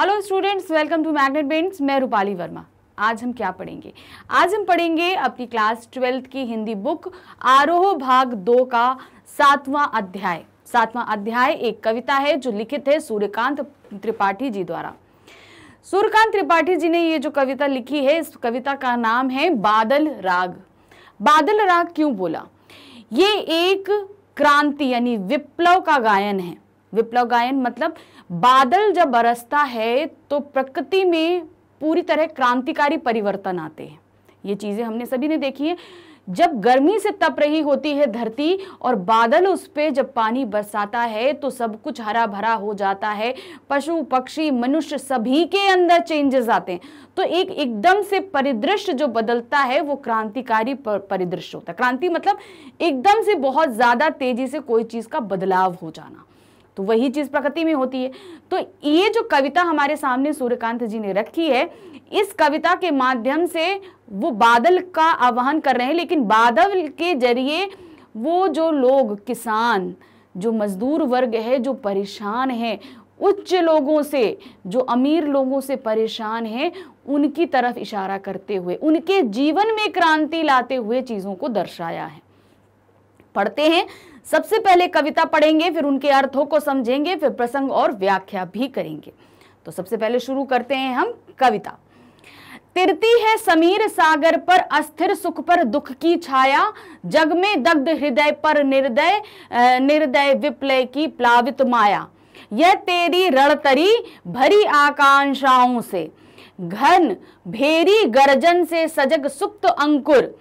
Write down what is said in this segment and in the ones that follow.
Hello students welcome to magnet bents मैं रूपाली वर्मा। आज हम क्या पढ़ेंगे? आज हम पढ़ेंगे अपनी क्लास ट्वेल्थ की हिंदी बुक आरोह भाग दो का सातवां अध्याय। सातवां अध्याय एक कविता है जो लिखित है सूर्यकांत त्रिपाठी जी द्वारा। सूर्यकांत त्रिपाठी जी ने ये जो कविता लिखी है, इस कविता का नाम है बादल राग। बादल राग क्यों बोला? ये एक क्रांति यानी विप्लव का गायन है। विप्लव गायन मतलब बादल जब बरसता है तो प्रकृति में पूरी तरह क्रांतिकारी परिवर्तन आते हैं। ये चीज़ें हमने सभी ने देखी है। जब गर्मी से तप रही होती है धरती और बादल उस पर जब पानी बरसाता है तो सब कुछ हरा भरा हो जाता है। पशु, पक्षी, मनुष्य सभी के अंदर चेंजेस आते हैं। तो एक एकदम से परिदृश्य जो बदलता है, वो क्रांतिकारी परिदृश्य होता है। क्रांति मतलब एकदम से बहुत ज़्यादा तेज़ी से कोई चीज़ का बदलाव हो जाना। तो वही चीज़ प्रकृति में होती है। तो ये जो कविता हमारे सामने सूर्यकांत जी ने रखी है, इस कविता के माध्यम से वो बादल का आवाहन कर रहे हैं, लेकिन बादल के ज़रिए वो जो लोग, किसान, जो मजदूर वर्ग है, जो परेशान है, उच्च लोगों से, जो अमीर लोगों से परेशान है, उनकी तरफ़ इशारा करते हुए, उनके जीवन में क्रांति लाते हुए चीज़ों को दर्शाया है। पढ़ते हैं सबसे पहले कविता पढ़ेंगे, फिर उनके अर्थों को समझेंगे, फिर प्रसंग और व्याख्या भी करेंगे। तो सबसे पहले शुरू करते हैं हम कविता। तिरती है समीर सागर पर, अस्थिर सुख पर दुख की छाया। जग में दग्ध हृदय पर निर्दय निर्दय विप्लय की प्लावित माया। यह तेरी रणतरी भरी आकांक्षाओं से। घन, भेरी गर्जन से सजग सुप्त अंकुर।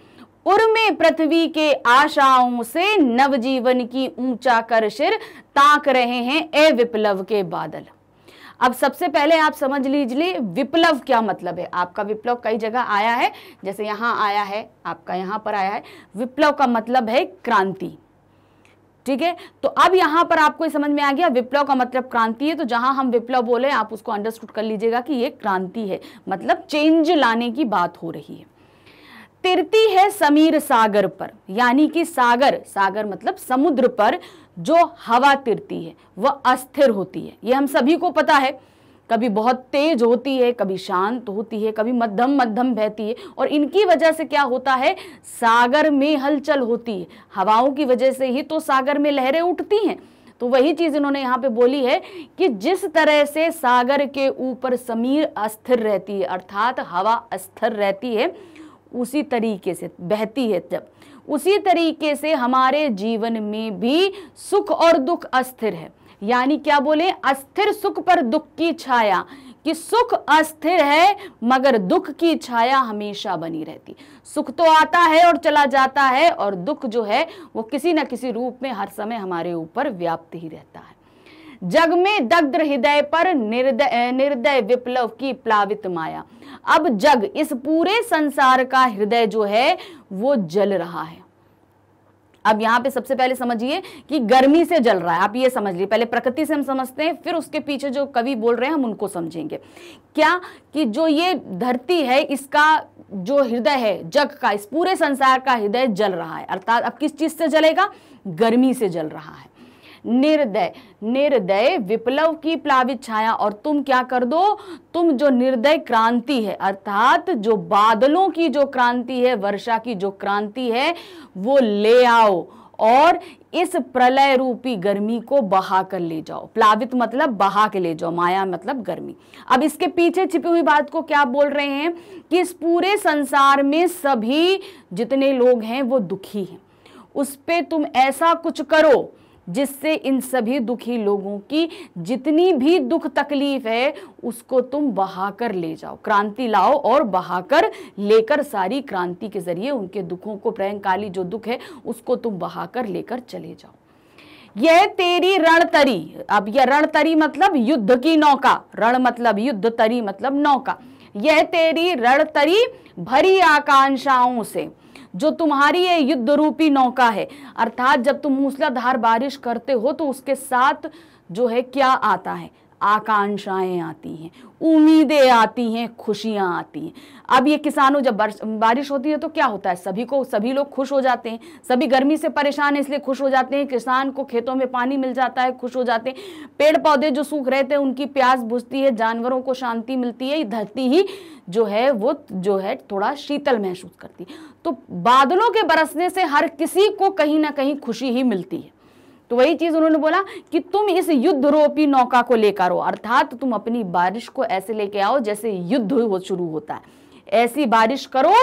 उर्मे पृथ्वी के आशाओं से नवजीवन की ऊँचा कर सिर ताक रहे हैं ए विप्लव के बादल। अब सबसे पहले आप समझ लीजिए, विप्लव क्या मतलब है? आपका विप्लव कई जगह आया है, जैसे यहाँ आया है, आपका यहाँ पर आया है। विप्लव का मतलब है क्रांति। ठीक है? तो अब यहाँ पर आपको समझ में आ गया, विप्लव का मतलब क्रांति है तो जहाँ हम विप्लव बोले, आप उसको अंडरस्टूड कर लीजिएगा कि ये क्रांति है। मतलब चेंज लाने की बात हो रही है। तिरती है समीर सागर पर। यानी कि सागर सागर मतलब समुद्र पर जो हवा तिरती है, वह अस्थिर होती है। ये हम सभी को पता है। कभी बहुत तेज होती है, कभी शांत होती है, कभी मध्यम मध्यम बहती है। और इनकी वजह से क्या होता है? सागर में हलचल होती है। हवाओं की वजह से ही तो सागर में लहरें उठती हैं। तो वही चीज़ इन्होंने यहाँ पे बोली है कि जिस तरह से सागर के ऊपर समीर अस्थिर रहती है, अर्थात हवा अस्थिर रहती है उसी तरीके से, बहती है जब। उसी तरीके से हमारे जीवन में भी सुख और दुख अस्थिर है। यानी क्या बोले? अस्थिर सुख पर दुख की छाया। कि सुख अस्थिर है, मगर दुख की छाया हमेशा बनी रहती। सुख तो आता है और चला जाता है, और दुख जो है, वो किसी ना किसी रूप में हर समय हमारे ऊपर व्याप्त ही रहता है। जग में दग्ध हृदय पर निर्दय निर्दय विप्लव की प्लावित माया। अब जग, इस पूरे संसार का हृदय जो है, वो जल रहा है। अब यहाँ पे सबसे पहले समझिए कि गर्मी से जल रहा है। आप ये समझ लीजिए। पहले प्रकृति से हम समझते हैं, फिर उसके पीछे जो कवि बोल रहे हैं, हम उनको समझेंगे। क्या कि जो ये धरती है, इसका जो हृदय है, जग का, इस पूरे संसार का हृदय जल रहा है। अर्थात अब किस चीज़ से जलेगा? गर्मी से जल रहा है। निर्दय। निर्दय, विप्लव की प्लावित छाया, और तुम क्या कर दो? तुम जो निर्दय क्रांति है, अर्थात जो बादलों की जो क्रांति है, वर्षा की जो क्रांति है, वो ले आओ और इस प्रलय रूपी गर्मी को बहा कर ले जाओ। प्लावित मतलब बहा के ले जाओ, माया मतलब गर्मी। अब इसके पीछे छिपी हुई बात को क्या बोल रहे हैं? कि इस पूरे संसार में सभी जितने लोग हैं, वो दुखी हैं। उस पर तुम ऐसा कुछ करो जिससे इन सभी दुखी लोगों की जितनी भी दुख तकलीफ़ है, उसको तुम बहाकर ले जाओ। क्रांति लाओ और बहाकर लेकर सारी क्रांति के ज़रिए उनके दुखों को प्रयंकाली जो दुख है, उसको तुम बहाकर लेकर चले जाओ। यह तेरी रणतरी। अब यह रणतरी मतलब युद्ध की नौका। रण मतलब युद्ध, तरी मतलब नौका। यह तेरी रणतरी भरी आकांक्षाओं से। जो तुम्हारी ये युद्ध रूपी नौका है। अर्थात जब तुम मूसलाधार बारिश करते हो तो उसके साथ जो है क्या आता है? आकांक्षाएँ आती हैं, उम्मीदें आती हैं, खुशियाँ आती हैं। अब ये किसानों जब बारिश होती है तो क्या होता है? सभी को, सभी लोग खुश हो जाते हैं, सभी गर्मी से परेशान है, इसलिए खुश हो जाते हैं, किसान को खेतों में पानी मिल जाता है, खुश हो जाते हैं। पेड़ पौधे जो सूख रहे थे, उनकी प्यास बुझती है, जानवरों को शांति मिलती है धरती ही जो है, वो जो है, थोड़ा शीतल महसूस करती है। तो बादलों के बरसने से हर किसी को कहीं ना कहीं खुशी ही मिलती है। तो वही चीज़ उन्होंने बोला कि तुम इस युद्ध रोपी नौका को लेकर हो अर्थात तुम अपनी बारिश को ऐसे लेके आओ जैसे युद्ध हो, शुरू होता है। ऐसी बारिश करो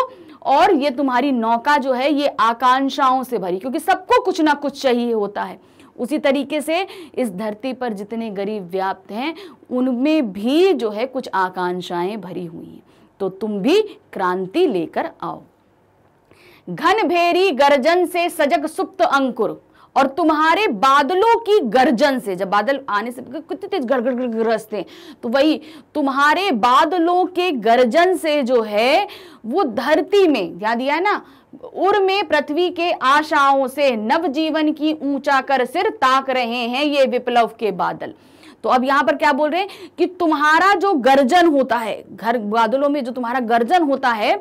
और ये तुम्हारी नौका जो है, ये आकांक्षाओं से भरी, क्योंकि सबको कुछ ना कुछ चाहिए होता है। उसी तरीके से इस धरती पर जितने गरीब व्याप्त हैं, उनमें भी जो है कुछ आकांक्षाएँ भरी हुई हैं। तो तुम भी क्रांति लेकर आओ। घन भेरी गर्जन से सजग सुप्त अंकुर और तुम्हारे बादलों की गर्जन से, जब बादल आने से कितने तेज गड़गड़ गरजते तो वही तुम्हारे बादलों के गर्जन से जो है, वो धरती में, याद दिया है ना, उर में पृथ्वी के आशाओं से नवजीवन की ऊँचा कर सिर ताक रहे हैं ये विप्लव के बादल। तो अब यहाँ पर क्या बोल रहे हैं कि तुम्हारा जो गर्जन होता है, घर बादलों में जो तुम्हारा गर्जन होता है,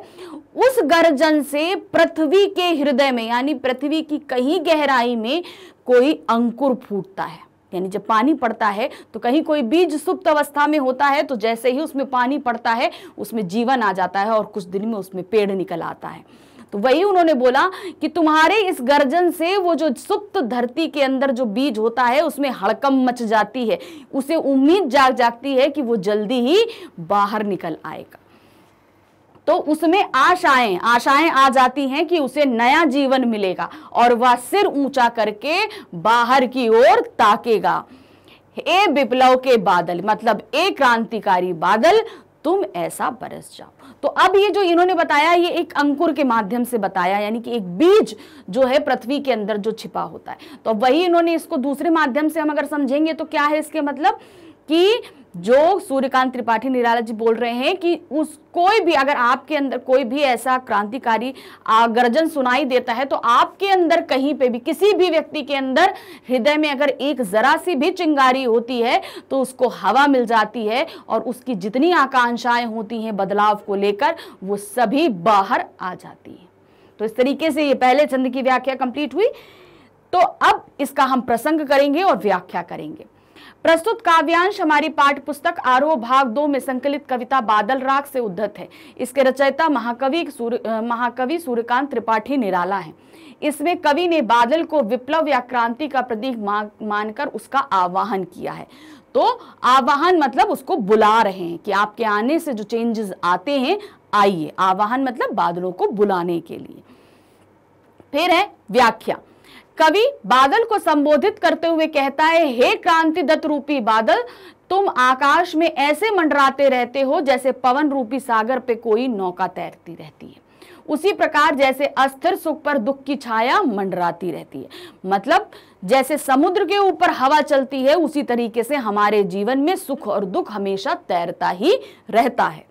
उस गर्जन से पृथ्वी के हृदय में, यानी पृथ्वी की कहीं गहराई में कोई अंकुर फूटता है। यानी जब पानी पड़ता है तो कहीं कोई बीज सुप्त अवस्था में होता है तो जैसे ही उसमें पानी पड़ता है, उसमें जीवन आ जाता है और कुछ दिन में उसमें पेड़ निकल आता है। तो वही उन्होंने बोला कि तुम्हारे इस गर्जन से वो जो सुप्त धरती के अंदर जो बीज होता है, उसमें हड़कम मच जाती है। उसे उम्मीद जाग जागती है कि वो जल्दी ही बाहर निकल आएगा। तो उसमें आशाएँ आशाएँ आ जाती हैं कि उसे नया जीवन मिलेगा और वह सिर ऊँचा करके बाहर की ओर ताकेगा। ए विप्लव के बादल मतलब ए क्रांतिकारी बादल, तुम ऐसा बरस जाओ। तो अब ये जो इन्होंने बताया, ये एक अंकुर के माध्यम से बताया, यानी कि एक बीज जो है पृथ्वी के अंदर जो छिपा होता है। तो वही इन्होंने इसको दूसरे माध्यम से हम अगर समझेंगे तो क्या है इसके मतलब? कि जो सूर्यकांत त्रिपाठी निराला जी बोल रहे हैं कि उस कोई भी, अगर आपके अंदर कोई भी ऐसा क्रांतिकारी गर्जन सुनाई देता है तो आपके अंदर कहीं पे भी, किसी भी व्यक्ति के अंदर हृदय में अगर एक जरा सी भी चिंगारी होती है तो उसको हवा मिल जाती है और उसकी जितनी आकांक्षाएँ होती हैं बदलाव को लेकर, वो सभी बाहर आ जाती है। तो इस तरीके से ये पहले चंद की व्याख्या कंप्लीट हुई। तो अब इसका हम प्रसंग करेंगे और व्याख्या करेंगे। प्रस्तुत काव्यांश हमारी पाठ्य पुस्तक आरोह भाग दो में संकलित कविता बादल राग से उद्धत है। इसके रचयिता महाकवि सूर्य महाकवि सूर्यकांत त्रिपाठी निराला है। इसमें कवि ने बादल को विप्लव या क्रांति का प्रतीक मानकर उसका आवाहन किया है। तो आवाहन मतलब उसको बुला रहे हैं कि आपके आने से जो चेंजेस आते हैं, आइए। आवाहन मतलब बादलों को बुलाने के लिए। फिर है व्याख्या। कवि बादल को संबोधित करते हुए कहता है, हे क्रांति दत्त रूपी बादल, तुम आकाश में ऐसे मंडराते रहते हो जैसे पवन रूपी सागर पे कोई नौका तैरती रहती है। उसी प्रकार जैसे अस्थिर सुख पर दुख की छाया मंडराती रहती है। मतलब जैसे समुद्र के ऊपर हवा चलती है, उसी तरीके से हमारे जीवन में सुख और दुख हमेशा तैरता ही रहता है।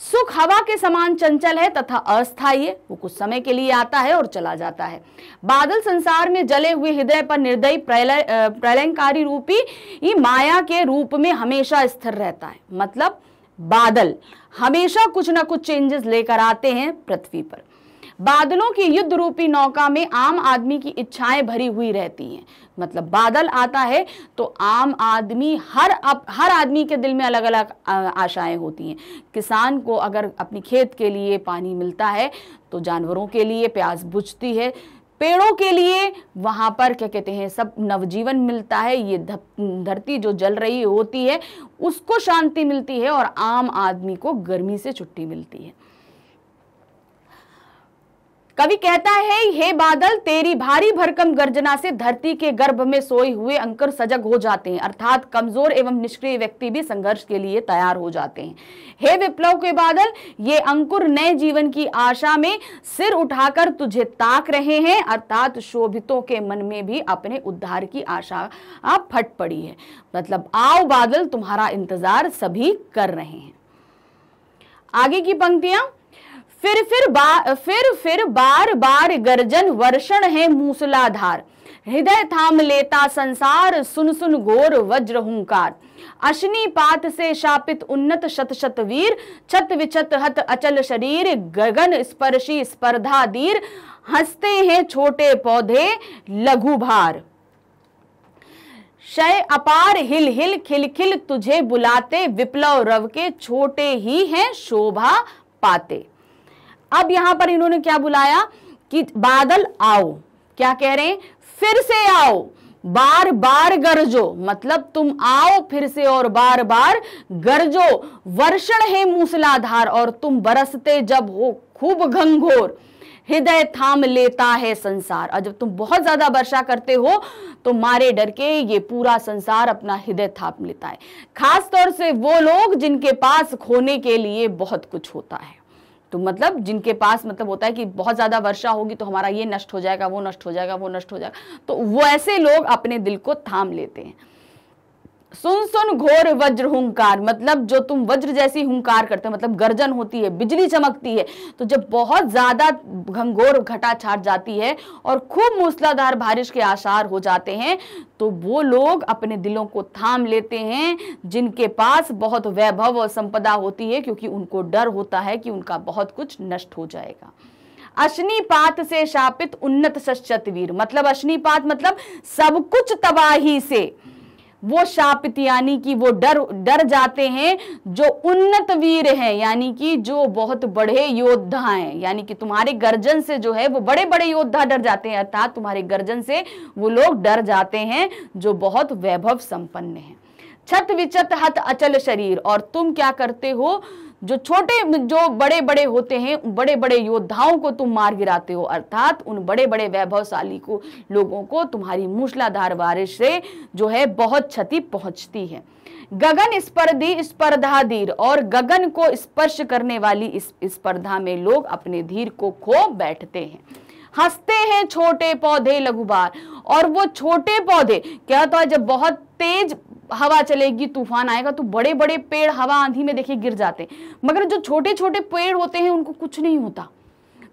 सुख हवा के समान चंचल है तथा अस्थायी है। वो कुछ समय के लिए आता है और चला जाता है। बादल संसार में जले हुए हृदय पर निर्दयी प्रलयकारी रूपी माया के रूप में हमेशा स्थिर रहता है। मतलब बादल हमेशा कुछ ना कुछ चेंजेस लेकर आते हैं पृथ्वी पर। बादलों की युद्ध रूपी नौका में आम आदमी की इच्छाएँ भरी हुई रहती हैं। मतलब बादल आता है तो आम आदमी हर अप, हर आदमी के दिल में अलग अलग आशाएँ होती हैं। किसान को अगर अपनी खेत के लिए पानी मिलता है तो जानवरों के लिए प्यास बुझती है। पेड़ों के लिए वहाँ पर क्या कहते हैं सब नवजीवन मिलता है। ये धरती जो जल रही होती है उसको शांति मिलती है और आम आदमी को गर्मी से छुट्टी मिलती है। कवि कहता है, हे बादल, तेरी भारी भरकम गर्जना से धरती के गर्भ में सोए हुए अंकुर सजग हो जाते हैं। अर्थात कमज़ोर एवं निष्क्रिय व्यक्ति भी संघर्ष के लिए तैयार हो जाते हैं। हे विप्लव के बादल, ये अंकुर नए जीवन की आशा में सिर उठाकर तुझे ताक रहे हैं। अर्थात शोभितों के मन में भी अपने उद्धार की आशा फट पड़ी है। मतलब आओ बादल, तुम्हारा इंतज़ार सभी कर रहे हैं। आगे की पंक्तियाँ फिर फिर बा, फिर फिर बार बार गर्जन वर्षण है मूसलाधार। हृदय थाम लेता संसार, सुन सुन घोर वज्र हुंकार। अशनी पात से शापित उन्नत शत शत वीर, छत विछत हत अचल शरीर, गगन स्पर्शी स्पर्धा दीर, हँसते हैं छोटे पौधे लघु भार शय अपार हिल हिल खिल खिल तुझे बुलाते, विप्लव रव के छोटे ही हैं शोभा पाते। अब यहाँ पर इन्होंने क्या बुलाया कि बादल आओ। क्या कह रहे हैं? फिर से आओ। बार बार गरजो। मतलब तुम आओ, फिर से और बार बार गरजो। वर्षण है मूसलाधार और तुम बरसते जब हो खूब घंघोर। हृदय थाम लेता है संसार। और जब तुम बहुत ज़्यादा वर्षा करते हो तो मारे डर के ये पूरा संसार अपना हृदय थाम लेता है। खास तौर से वो लोग जिनके पास खोने के लिए बहुत कुछ होता है। तो मतलब जिनके पास मतलब होता है कि बहुत ज़्यादा वर्षा होगी तो हमारा ये नष्ट हो जाएगा, वो नष्ट हो जाएगा, वो नष्ट हो जाएगा। तो वो ऐसे लोग अपने दिल को थाम लेते हैं। सुन सुन घोर वज्र हुंकार। मतलब जो तुम वज्र जैसी हुंकार करते हो मतलब गर्जन होती है, बिजली चमकती है तो जब बहुत ज़्यादा घंघोर घटा छाट जाती है और खूब मूसलाधार बारिश के आसार हो जाते हैं तो वो लोग अपने दिलों को थाम लेते हैं, जिनके पास बहुत वैभव और संपदा होती है, क्योंकि उनको डर होता है कि उनका बहुत कुछ नष्ट हो जाएगा। अश्निपात से शापित उन्नत सश्चत वीर। मतलब अश्निपात मतलब सब कुछ तबाही से। वो शापित यानी कि वो डर डर जाते हैं, जो उन्नत वीर हैं, यानी कि जो बहुत बड़े योद्धा हैं, यानी कि तुम्हारे गर्जन से जो है, वो बड़े बड़े योद्धा डर जाते हैं, अर्थात तुम्हारे गर्जन से वो लोग डर जाते हैं, जो बहुत वैभव संपन्न हैं। छत विचत हत अचल शरीर, और तुम क्या करते हो? जो छोटे जो बड़े बड़े होते हैं बड़े बड़े योद्धाओं को तुम मार गिराते हो। अर्थात उन बड़े बड़े वैभवशाली को, लोगों को तुम्हारी मूसलाधार बारिश से जो है बहुत क्षति पहुँचती है। गगन स्पर्धी स्पर्धा धीर और गगन को स्पर्श करने वाली इस स्पर्धा में लोग अपने धीर को खो बैठते हैं। हँसते हैं छोटे पौधे लघुबार और वो छोटे पौधे, क्या तो जब बहुत तेज हवा चलेगी तूफ़ान आएगा तो बड़े बड़े पेड़ हवा आंधी में देखिए गिर जाते हैं। मगर जो छोटे छोटे पेड़ होते हैं उनको कुछ नहीं होता।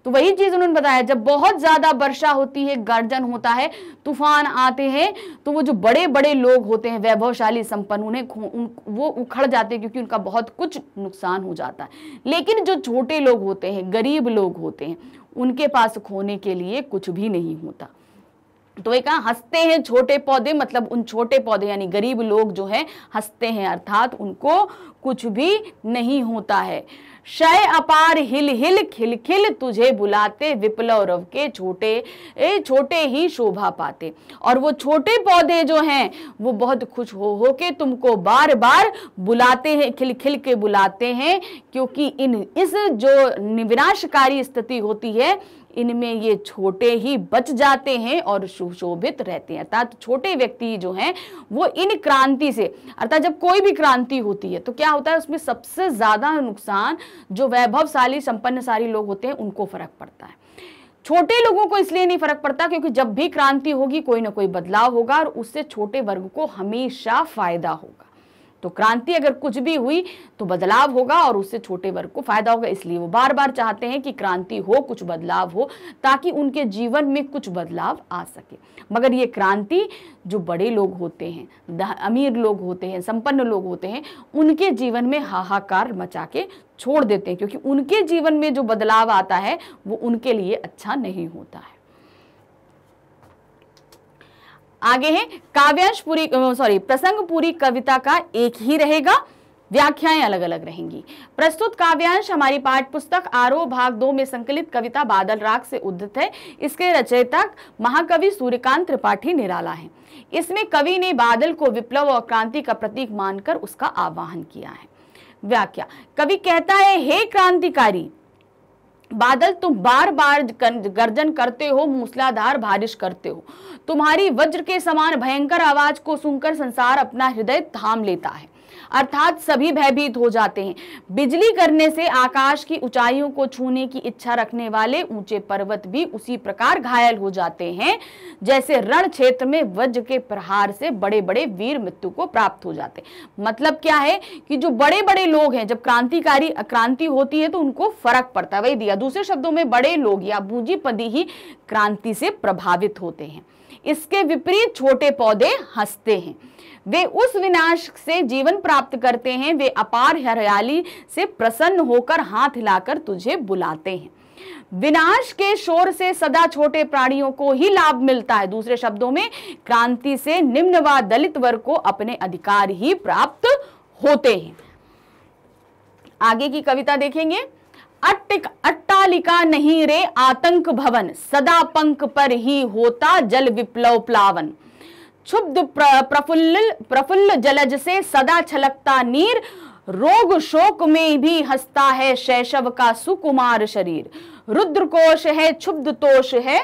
तो वही चीज़ उन्होंने बताया जब बहुत ज़्यादा वर्षा होती है गर्जन होता है तूफ़ान आते हैं तो वो जो बड़े बड़े लोग होते हैं वैभवशाली संपन्न उन्हें उन, वो उखड़ जाते हैं क्योंकि उनका बहुत कुछ नुकसान हो जाता है। लेकिन जो छोटे लोग होते हैं गरीब लोग होते हैं उनके पास खोने के लिए कुछ भी नहीं होता। तो एक हँसते हैं छोटे पौधे मतलब उन छोटे पौधे, यानी गरीब लोग जो है, हँसते हैं, अर्थात उनको कुछ भी नहीं होता है। शय अपार हिल हिल खिल खिल तुझे बुलाते विप्लव के छोटे, ए, छोटे ही शोभा पाते। और वो छोटे पौधे जो हैं, वो बहुत खुश हो हो के तुमको बार बार बुलाते हैं, खिल खिल के बुलाते हैं, क्योंकि इन, इस जो विनाशकारी स्थिति होती है इनमें ये छोटे ही बच जाते हैं और सुशोभित रहते हैं। अर्थात छोटे व्यक्ति जो हैं, वो इन क्रांति से, अर्थात जब कोई भी क्रांति होती है तो क्या होता है, उसमें सबसे ज़्यादा नुकसान जो वैभवशाली, संपन्नशाली लोग होते हैं, उनको फ़र्क पड़ता है। छोटे लोगों को इसलिए नहीं फ़र्क पड़ता क्योंकि जब भी क्रांति होगी, कोई ना कोई बदलाव होगा और उससे छोटे वर्ग को हमेशा फ़ायदा होगा। तो क्रांति अगर कुछ भी हुई तो बदलाव होगा और उससे छोटे वर्ग को फ़ायदा होगा। इसलिए वो बार बार चाहते हैं कि क्रांति हो, कुछ बदलाव हो, ताकि उनके जीवन में कुछ बदलाव आ सके। मगर ये क्रांति, जो बड़े लोग होते हैं अमीर लोग होते हैं, संपन्न लोग होते हैं, उनके जीवन में हाहाकार मचा के छोड़ देते हैं, क्योंकि उनके जीवन में जो बदलाव आता है, वो उनके लिए अच्छा नहीं होता है। आगे है, काव्यांश पूरी सॉरी प्रसंग पूरी कविता का एक ही रहेगा, व्याख्याएँ अलग अलग रहेंगी। प्रस्तुत काव्यांश, हमारी पाठ पुस्तक आरोह भाग दो में संकलित कविता बादल राग से उद्धत है। इसके रचयिता महाकवि सूर्यकांत त्रिपाठी निराला है। इसमें कवि ने बादल को विप्लव और क्रांति का प्रतीक मानकर उसका आवाहन किया है। व्याख्या, कवि कहता है, हे क्रांतिकारी बादल तुम बार बार गर्जन करते हो, मूसलाधार बारिश करते हो। तुम्हारी वज्र के समान भयंकर आवाज़ को सुनकर संसार अपना हृदय थाम लेता है। अर्थात सभी भयभीत हो जाते हैं। बिजली करने से आकाश की ऊंचाइयों को छूने की इच्छा रखने वाले ऊँचे पर्वत भी उसी प्रकार घायल हो जाते हैं, जैसे रण क्षेत्र में वज्र के प्रहार से बड़े बड़े वीर मृत्यु को प्राप्त हो जाते मतलब क्या है कि जो बड़े बड़े लोग हैं, जब क्रांतिकारी क्रांति होती है तो उनको फ़र्क पड़ता है। वही दिया, दूसरे शब्दों में बड़े लोग या बूझीपदी ही क्रांति से प्रभावित होते हैं। इसके विपरीत छोटे पौधे हँसते हैं। वे उस विनाश से जीवन प्राप्त करते हैं, वे अपार हरियाली से प्रसन्न होकर हाथ हिलाकर तुझे बुलाते हैं। विनाश के शोर से सदा छोटे प्राणियों को ही लाभ मिलता है। दूसरे शब्दों में, क्रांति से निम्न व दलित वर्ग को अपने अधिकार ही प्राप्त होते हैं। आगे की कविता देखेंगे। अट्टिक अट्टालिका नहीं रे आतंक भवन, सदा पंख पर ही होता जल विप्लव प्लावन। क्षुब्ध प्रफुल्ल प्रफुल्ल जलज से सदा छलकता नीर, रोग शोक में भी हंसता है शैशव का सुकुमार शरीर। रुद्रकोश है, क्षुब्ध तोष है।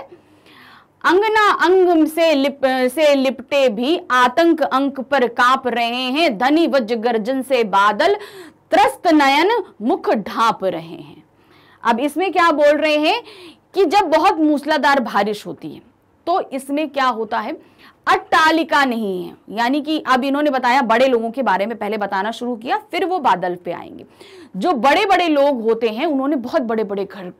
अंगना अंग से लिप, से लिपटे भी आतंक अंक पर काप रहे हैं। धनी वज गर्जन से बादल, त्रस्त नयन मुख ढांप रहे हैं। अब इसमें क्या बोल रहे हैं कि जब बहुत मूसलाधार बारिश होती है तो इसमें क्या होता है? अट्टालिका नहीं है। यानी कि अब इन्होंने बताया बड़े लोगों के बारे में पहले बताना शुरू किया, फिर वो बादल पे आएँगे। जो बड़े बड़े लोग होते हैं, उन्होंने बहुत बड़े बड़े घर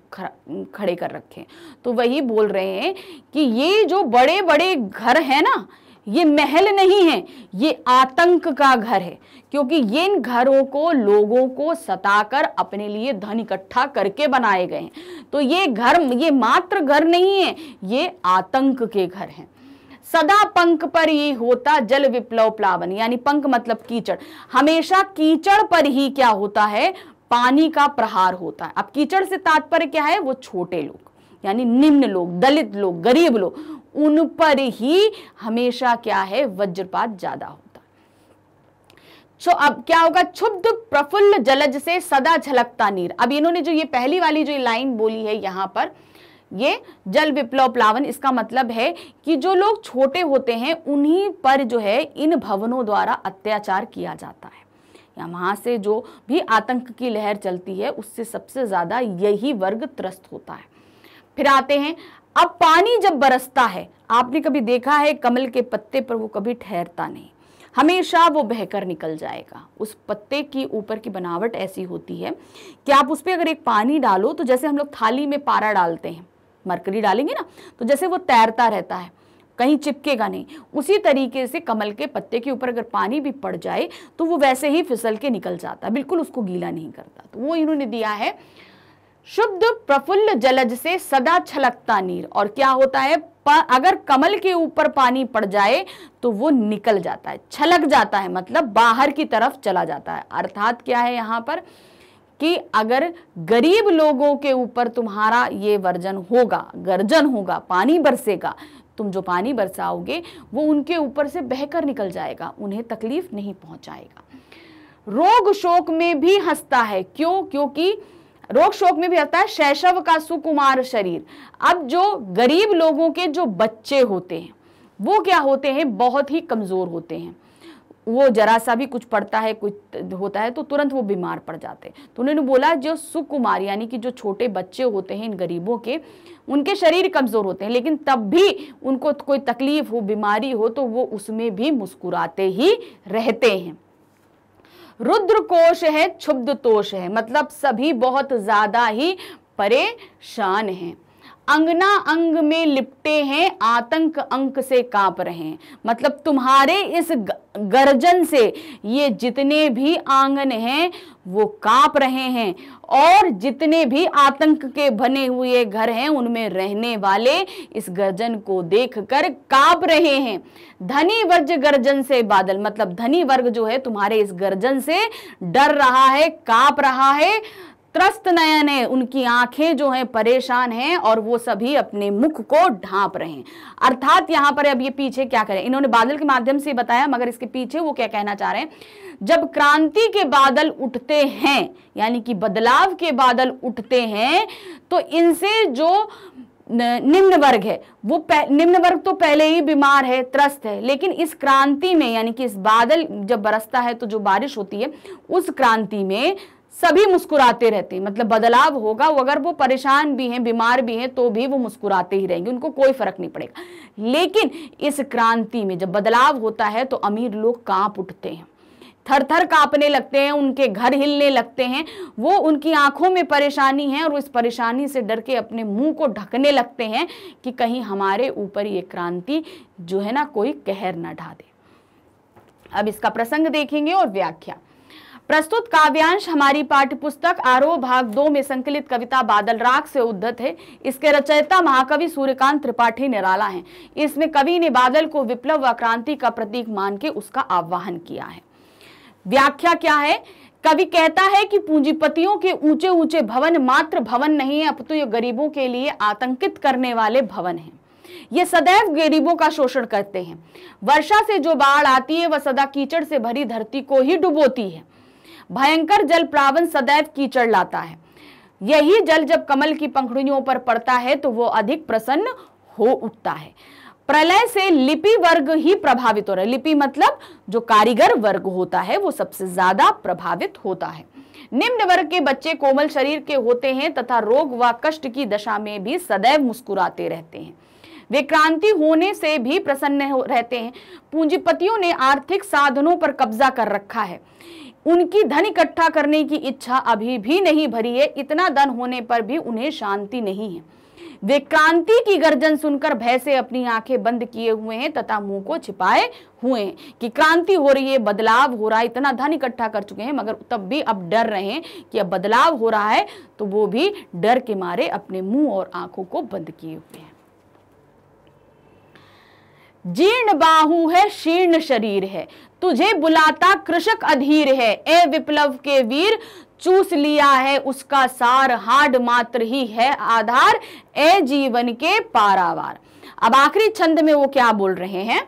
खड़े कर रखे हैं। तो वही बोल रहे हैं कि ये जो बड़े बड़े घर है ना, ये महल नहीं है, ये आतंक का घर है। क्योंकि ये इन घरों को लोगों को सताकर अपने लिए धन इकट्ठा करके बनाए गए हैं। तो ये घर, ये मात्र घर नहीं है, ये आतंक के घर हैं। सदा पंख पर ही होता जल विप्लव प्लावन, यानी पंख मतलब कीचड़। हमेशा कीचड़ पर ही क्या होता है? पानी का प्रहार होता है। अब कीचड़ से तात्पर्य क्या है? वो छोटे लोग, यानी निम्न लोग, दलित लोग, गरीब लोग, उन पर ही हमेशा क्या है? वज्रपात ज़्यादा होता तो अब क्या होगा? क्षुब्ध प्रफुल्ल जलज से सदा झलकता नीर। अब इन्होंने जो ये पहली वाली जो लाइन बोली है यहाँ पर ये जल विप्लव प्लावन, इसका मतलब है कि जो लोग छोटे होते हैं, उन्हीं पर जो है इन भवनों द्वारा अत्याचार किया जाता है। या वहाँ से जो भी आतंक की लहर चलती है, उससे सबसे ज़्यादा यही वर्ग त्रस्त होता है। फिर आते हैं, अब पानी जब बरसता है, आपने कभी देखा है कमल के पत्ते पर वो कभी ठहरता नहीं। हमेशा वो बहकर निकल जाएगा। उस पत्ते की ऊपर की बनावट ऐसी होती है कि आप उस पर अगर एक पानी डालो तो जैसे हम लोग थाली में पारा डालते हैं मरकरी डालेंगे ना तो जैसे वो तैरता रहता है, कहीं चिपकेगा नहीं। उसी तरीके से कमल के पत्ते के ऊपर अगर पानी भी पड़ जाए तो वो वैसे ही फिसल के निकल जाता बिल्कुल उसको गीला नहीं करता। तो वो इन्होंने दिया है, शुद्ध प्रफुल्ल जलज से सदा छलकता नीर, और क्या होता है अगर कमल के ऊपर पानी पड़ जाए तो वो निकल जाता है, छलक जाता है मतलब बाहर की तरफ़ चला जाता है। अर्थात क्या है यहाँ पर? कि अगर गरीब लोगों के ऊपर तुम्हारा ये वर्जन होगा, गर्जन होगा, पानी बरसेगा, तुम जो पानी बरसाओगे, वो उनके ऊपर से बहकर निकल जाएगा, उन्हें तकलीफ़ नहीं पहुंचाएगा। रोग शोक में भी हंसता है। क्यों? क्योंकि रोग शोक में भी हंसता है। शैशव का सुकुमार शरीर। अब जो गरीब लोगों के जो बच्चे होते हैं, वो क्या होते हैं? बहुत ही कमज़ोर होते हैं। वो जरा सा भी कुछ पड़ता है, कुछ होता है तो तुरंत वो बीमार पड़ जाते हैं। तो उन्होंने बोला, जो सुकुमार, यानी कि जो छोटे बच्चे होते हैं इन गरीबों के, उनके शरीर कमज़ोर होते हैं, लेकिन तब भी उनको कोई तकलीफ़ हो, बीमारी हो तो वो उसमें भी मुस्कुराते ही रहते हैं। रुद्र कोश है क्षुब्ध तोष है मतलब सभी बहुत ज़्यादा ही परेशान हैं। अंगना अंग में लिपटे हैं, आतंक अंक से काँप रहे हैं। मतलब तुम्हारे इस गर्जन से ये जितने भी आँगन हैं, वो काँप रहे हैं। और जितने भी आतंक के बने हुए घर हैं, उनमें रहने वाले इस गर्जन को देखकर काँप रहे हैं। धनी वर्ज गर्जन से बादल मतलब धनी वर्ग जो है, तुम्हारे इस गर्जन से डर रहा है, काँप रहा है। त्रस्त नयन है उनकी आँखें जो हैं परेशान हैं और वो सभी अपने मुख को ढांप रहे हैं। अर्थात यहाँ पर अब ये पीछे क्या करें? इन्होंने बादल के माध्यम से बताया, मगर इसके पीछे वो क्या कहना चाह रहे हैं? जब क्रांति के बादल उठते हैं, यानी कि बदलाव के बादल उठते हैं तो इनसे जो निम्न वर्ग है, वो निम्न वर्ग तो पहले ही बीमार है, त्रस्त है, लेकिन इस क्रांति में, यानी कि इस बादल जब बरसता है तो जो बारिश होती है, उस क्रांति में सभी मुस्कुराते रहते हैं। मतलब बदलाव होगा, वो अगर वो परेशान भी हैं, बीमार भी हैं तो भी वो मुस्कुराते ही रहेंगे, उनको कोई फ़र्क नहीं पड़ेगा। लेकिन इस क्रांति में जब बदलाव होता है तो अमीर लोग काँप उठते हैं। थर थर कांपने लगते हैं, उनके घर हिलने लगते हैं, वो उनकी आँखों में परेशानी है और इस परेशानी से डर के अपने मुँह को ढकने लगते हैं कि कहीं हमारे ऊपर ये क्रांति जो है ना, कोई कहर ना ढा दे। अब इसका प्रसंग देखेंगे और व्याख्या। प्रस्तुत काव्यांश हमारी पाठ्य पुस्तक आरोह भाग दो में संकलित कविता बादल राग से उद्धत है। इसके रचयिता महाकवि सूर्यकांत त्रिपाठी निराला हैं। इसमें कवि ने बादल को विप्लव व क्रांति का प्रतीक मान के उसका आह्वान किया है। व्याख्या क्या है? कवि कहता है कि पूंजीपतियों के ऊँचे ऊँचे भवन मात्र भवन नहीं है, अपितु ये गरीबों के लिए आतंकित करने वाले भवन हैं। ये सदैव गरीबों का शोषण करते हैं। वर्षा से जो बाढ़ आती है, वह सदा कीचड़ से भरी धरती को ही डुबोती है। भयंकर जल प्रावन सदैव कीचड़ लाता है। यही जल जब कमल की पंखुड़ियों पर पड़ता है तो वो अधिक प्रसन्न हो उठता है। प्रलय से लिपि वर्ग ही प्रभावित हो रहा है। लिपि मतलब जो कारीगर वर्ग होता है, वो सबसे ज़्यादा प्रभावित होता है। निम्न वर्ग के बच्चे कोमल शरीर के होते हैं तथा रोग व कष्ट की दशा में भी सदैव मुस्कुराते रहते हैं। वे क्रांति होने से भी प्रसन्न रहते हैं। पूंजीपतियों ने आर्थिक साधनों पर कब्जा कर रखा है। उनकी धन इकट्ठा करने की इच्छा अभी भी नहीं भरी है, इतना धन होने पर भी उन्हें शांति नहीं है। वे क्रांति की गर्जन सुनकर भय से अपनी आँखें बंद किए हुए हैं तथा मुँह को छिपाए हुए हैं कि क्रांति हो रही है, बदलाव हो रहा है, इतना धन इकट्ठा कर चुके हैं, मगर तब भी अब डर रहे हैं कि अब बदलाव हो रहा है तो वो भी डर के मारे अपने मुँह और आँखों को बंद किए हुए हैं। जीर्ण बाहु है शीर्ण शरीर है। तुझे बुलाता कृषक अधीर है। ए विप्लव के वीर चूस लिया है उसका सार हाड मात्र ही है आधार ए जीवन के पारावार। अब आखिरी छंद में वो क्या बोल रहे हैं?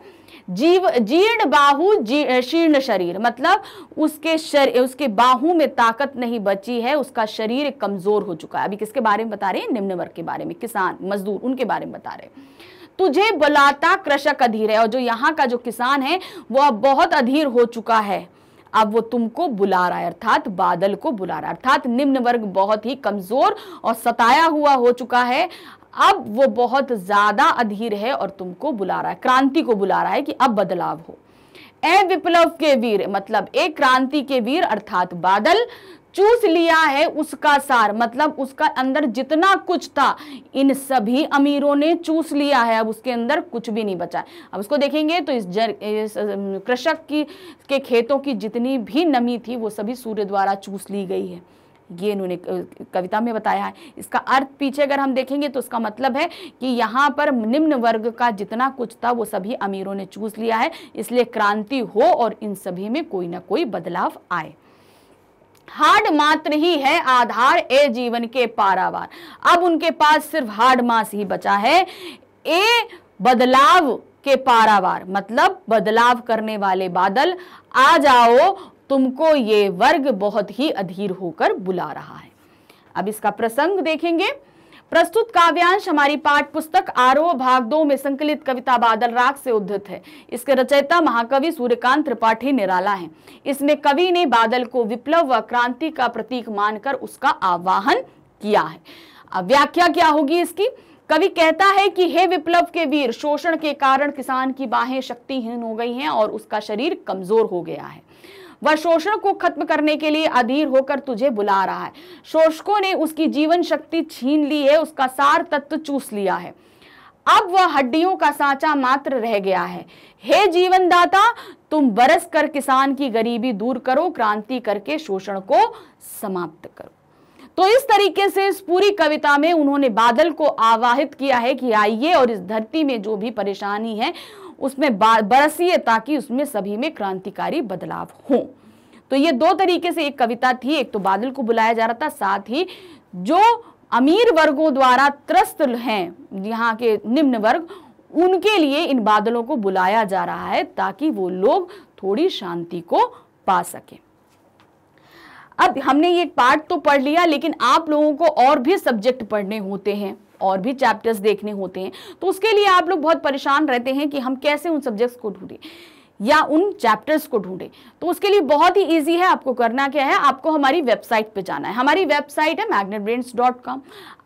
जीव जीर्ण बाहु जी, शीर्ण शरीर मतलब उसके शरीर उसके बाहु में ताकत नहीं बची है उसका शरीर कमज़ोर हो चुका है। अभी किसके बारे में बता रहे हैं? निम्न वर्ग के बारे में किसान मजदूर उनके बारे में बता रहे हैं। तुझे बुलाता कृषक अधीर है और जो यहाँ का जो किसान है वह बहुत अधीर हो चुका है। अब वो तुमको बुला रहा है, अर्थात बादल को बुला रहा है। अर्थात निम्न वर्ग बहुत ही कमज़ोर और सताया हुआ हो चुका है। अब वो बहुत ज़्यादा अधीर है और तुमको बुला रहा है, क्रांति को बुला रहा है कि अब बदलाव हो। ए विप्लव के वीर मतलब एक क्रांति के वीर, अर्थात बादल चूस लिया है उसका सार। मतलब उसका अंदर जितना कुछ था इन सभी अमीरों ने चूस लिया है। अब उसके अंदर कुछ भी नहीं बचा अब उसको देखेंगे तो इस, जर, इस कृषक की के खेतों की जितनी भी नमी थी वो सभी सूर्य द्वारा चूस ली गई है। ये इन्होंने कविता में बताया है। इसका अर्थ पीछे अगर हम देखेंगे तो इसका मतलब है कि यहाँ पर निम्न वर्ग का जितना कुछ था वो सभी अमीरों ने चूस लिया है। इसलिए क्रांति हो और इन सभी में कोई ना कोई बदलाव आए। हार्ड मात्र ही है आधार ए जीवन के पारावार। अब उनके पास सिर्फ़ हार्ड मास ही बचा है। ए, बदलाव के पारावार मतलब बदलाव करने वाले बादल। आ जाओ, तुमको ये वर्ग बहुत ही अधीर होकर बुला रहा है। अब इसका प्रसंग देखेंगे। प्रस्तुत काव्यांश हमारी पाठ पुस्तक आरोह भाग दो में संकलित कविता बादल राग से उद्धत है। इसके रचयिता महाकवि सूर्यकांत त्रिपाठी निराला हैं। इसमें कवि ने बादल को विप्लव व क्रांति का प्रतीक मानकर उसका आवाहन किया है। अब व्याख्या क्या होगी इसकी? कवि कहता है कि हे विप्लव के वीर, शोषण के कारण किसान की बाहें शक्तिहीन हो गई हैं और उसका शरीर कमज़ोर हो गया है। वह शोषण को खत्म करने के लिए अधीर होकर तुझे बुला रहा है। शोषकों ने उसकी जीवन शक्ति छीन ली है, उसका सार तत्व चूस लिया है। अब वह हड्डियों का सांचा मात्र रह गया है। हे जीवन दाता तुम बरस कर किसान की गरीबी दूर करो, क्रांति करके शोषण को समाप्त करो। तो इस तरीके से इस पूरी कविता में उन्होंने बादल को आवाहित किया है कि आइए और इस धरती में जो भी परेशानी है उसमें बरसिए ताकि उसमें सभी में क्रांतिकारी बदलाव हो। तो ये दो तरीके से एक कविता थी, एक तो बादल को बुलाया जा रहा था, साथ ही जो अमीर वर्गों द्वारा त्रस्त हैं, यहाँ के निम्न वर्ग, उनके लिए इन बादलों को बुलाया जा रहा है ताकि वो लोग थोड़ी शांति को पा सके। अब हमने ये पार्ट तो पढ़ लिया, लेकिन आप लोगों को और भी सब्जेक्ट पढ़ने होते हैं। और भी चैप्टर्स देखने होते हैं तो उसके लिए आप लोग बहुत परेशान रहते हैं कि हम कैसे उन सब्जेक्ट्स को ढूंढें या उन चैप्टर्स को ढूंढें। तो उसके लिए बहुत ही ईजी है आपको करना क्या है, आपको हमारी वेबसाइट पे जाना है। हमारी वेबसाइट है मैग्नेट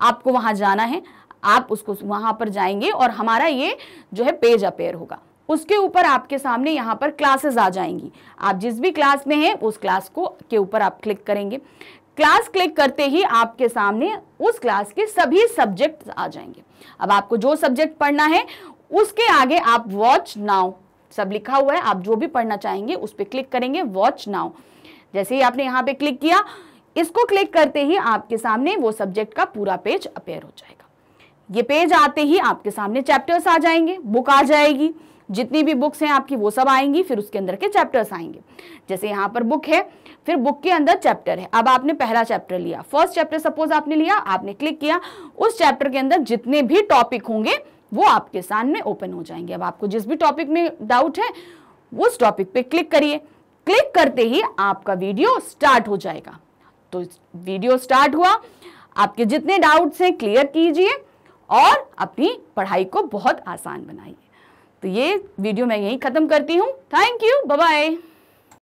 आपको वहाँ जाना है, आप उसको वहाँ पर जाएँगे और हमारा ये जो है पेज अपेयर होगा। उसके ऊपर आपके सामने यहाँ पर क्लासेस आ जाएँगी। आप जिस भी क्लास में हैं, उस क्लास को, के ऊपर आप क्लिक करेंगे। क्लास क्लिक करते ही आपके सामने उस क्लास के सभी सब्जेक्ट आ जाएँगे। अब आपको जो सब्जेक्ट पढ़ना है, उसके आगे आप वॉच नाउ सब लिखा हुआ है, आप जो भी पढ़ना चाहेंगे उस पर क्लिक करेंगे वॉच नाउ जैसे ही आपने यहाँ पे क्लिक किया, इसको क्लिक करते ही आपके सामने वो सब्जेक्ट का पूरा पेज अपेयर हो जाएगा। ये पेज आते ही आपके सामने चैप्टर्स आ जाएँगे बुक आ जाएगी। जितनी भी बुक्स हैं आपकी वो सब आएँगी, फिर उसके अंदर के चैप्टर्स आएँगे। जैसे यहाँ पर बुक है फिर बुक के अंदर चैप्टर है। अब आपने पहला चैप्टर लिया। फ़र्स्ट चैप्टर सपोज़ आपने लिया, आपने क्लिक किया, उस चैप्टर के अंदर जितने भी टॉपिक होंगे, वो आपके सामने ओपन हो जाएँगे। अब आपको जिस भी टॉपिक में डाउट है उस टॉपिक पे क्लिक करिए। क्लिक करते ही आपका वीडियो स्टार्ट हो जाएगा। तो वीडियो स्टार्ट हुआ। आपके जितने डाउट्स हैं, क्लियर कीजिए और अपनी पढ़ाई को बहुत आसान बनाइए। तो ये वीडियो मैं यहीं ख़त्म करती हूँ। Thank you. बाय